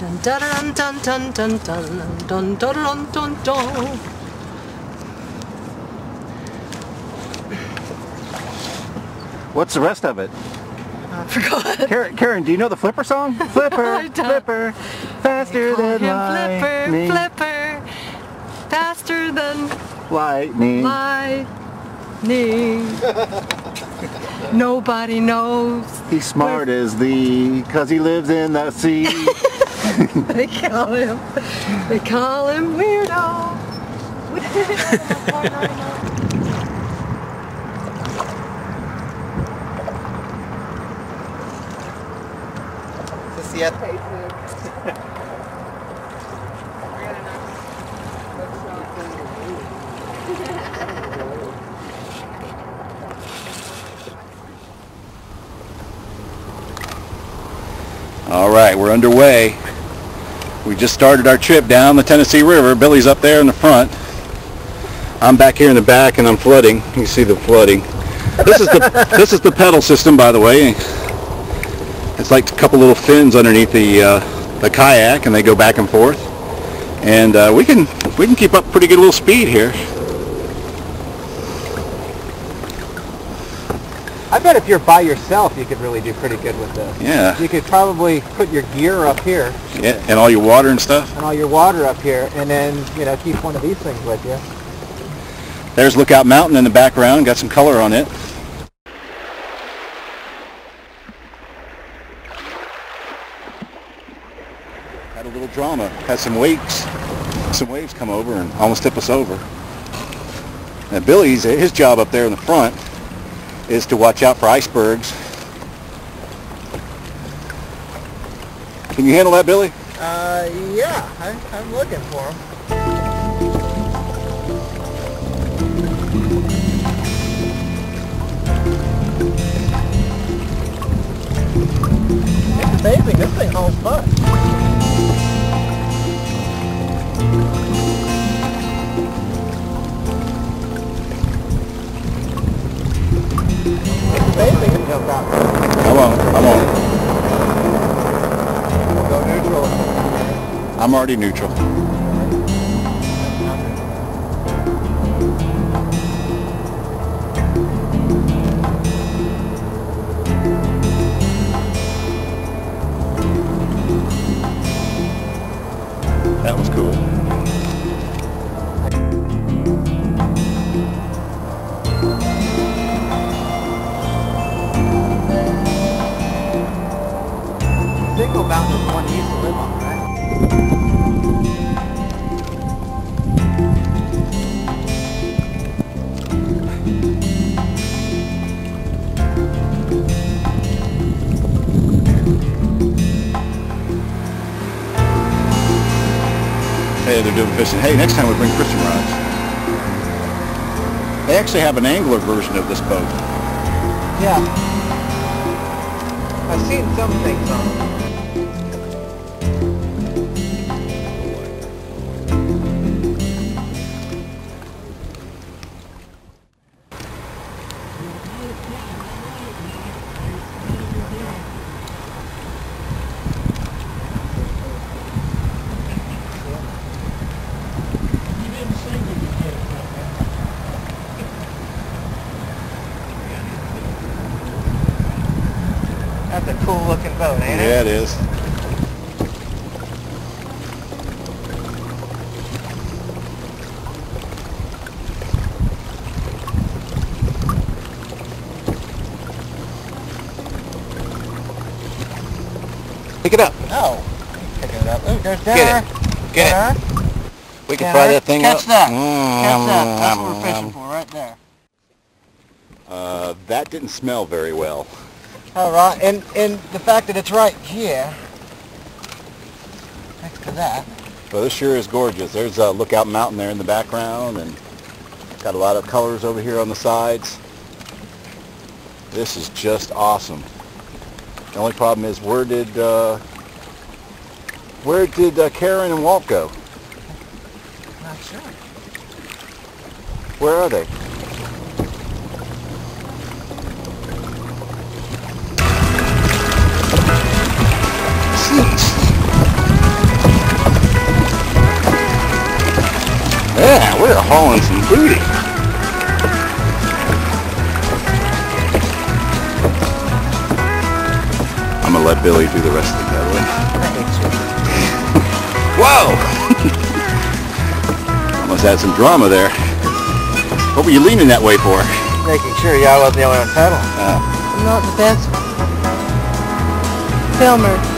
Dun dun dun dun dun dun dun dun dun dun dun. What's the rest of it? I forgot. Karen, Karen, do you know the Flipper song? Flipper, Flipper, faster than lightning. Flipper, Flipper, faster than Lightning. lightning. Nobody knows. He's smart as the, cause he lives in the sea. They call him. They call him weirdo. Is this yet? All right, we're underway. We just started our trip down the Tennessee River. Billy's up there in the front. I'm back here in the back and I'm flooding. You can see the flooding. This is the this is the pedal system, by the way. It's like a couple little fins underneath the uh, the kayak, and they go back and forth. And uh, we can we can keep up pretty good little speed here. I bet if you're by yourself, you could really do pretty good with this. Yeah, You could probably put your gear up here yeah, and all your water and stuff. and all your water up here, and then you know keep one of these things with you. There's Lookout Mountain in the background. Got some color on it. Had a little drama. Had some waves, some waves come over and almost tip us over. And Billy's his job up there in the front is to watch out for icebergs. Can you handle that, Billy? Uh, yeah, I, I'm looking for them. It's amazing. This thing holds fun. I'm already neutral. That was cool. Hey, they're doing fishing. Hey, next time we bring fishing rods. They actually have an angler version of this boat. Yeah. I've seen some things on them. That's a cool looking boat, ain't it? Yeah, it is. Pick it up. No. Picking it up. Ooh, there's Get it. Get it. We can Dinner. fry that thing Catch up. that. Mm, Catch that. That's what we're um, fishing for, right there. Uh, that didn't smell very well. All right, and and the fact that it's right here, next to that. Well, this sure is gorgeous. There's a Lookout Mountain there in the background, and got a lot of colors over here on the sides. This is just awesome. The only problem is, where did uh, where did uh, Karen and Walt go? Not sure. Where are they? Calling some booty. I'm gonna let Billy do the rest of the pedaling. Whoa! Almost had some drama there. What were you leaning that way for? Making sure y'all wasn't the only one pedaling. Oh. I'm not the best filmer.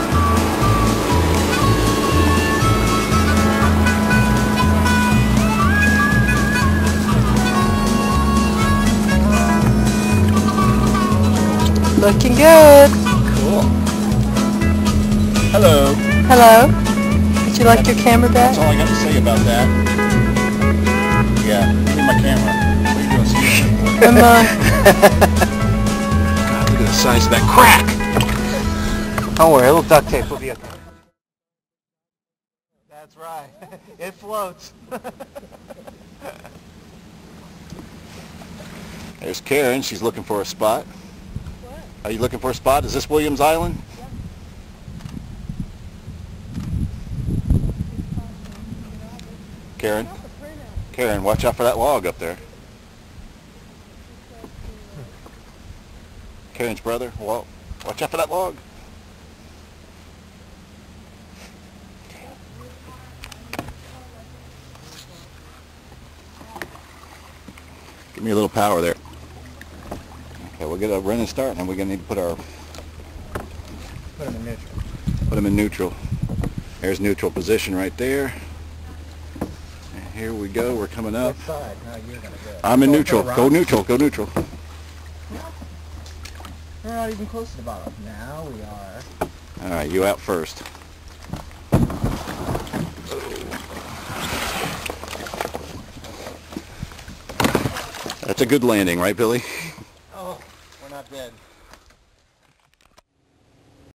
Looking good. Cool. Hello. Hello. Would you like your camera back? That's all I got to say about that. Yeah, give me my camera. What are you doing, Steve? I'm, uh, God, look at the size of that crack. Don't worry, a little duct tape will be okay. That's right. It floats. There's Karen. She's looking for a spot. Are you looking for a spot? Is this Williams Island? Karen? Karen, watch out for that log up there. Karen's brother, well, watch out for that log. Give me a little power there. We'll get a running start and then we're going to need to put our, Put him in neutral. put them in neutral. There's neutral position right there. And here we go, we're coming up. Side? No, you're gonna go. I'm in Go neutral. Go neutral. Go neutral. We're not even close to the bottom. Now we are. All right, you out first. That's a good landing, right, Billy?